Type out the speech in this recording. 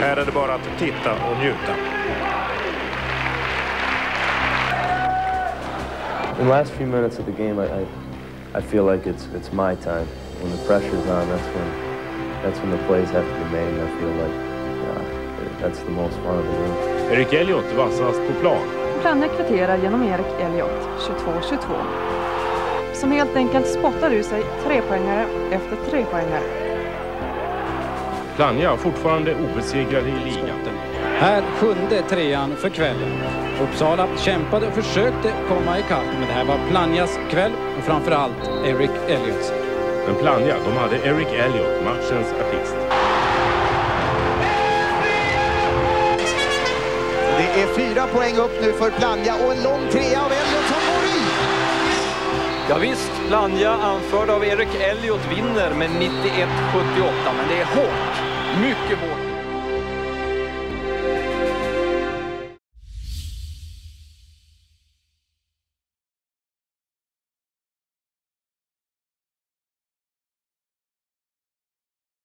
är det bara att titta och njuta. In the last few minutes of the game, I, I, I feel like it's it's my time. When the pressure's on, that's when that's when the plays have to be made. And I feel like uh, that's the most fun of the game. Erik Elliot vassast på plan. Planne kvitterar genom Erik Elliot, 22-22. Som helt enkelt spottar ur sig trepoängare efter trepoängare. Plannja fortfarande obesegrade i ligan. Här sjunde trean för kvällen. Uppsala kämpade och försökte komma ikapp, men det här var Planjas kväll och framförallt Eric Elliots. Men Plannja, de hade Erik Elliot, matchens artist. Det är fyra poäng upp nu för Plannja och en lång trea av Elliot som går i. Ja, visst, Plannja anförd av Erik Elliot vinner med 91-78, men det är hårt. Mycket hårt.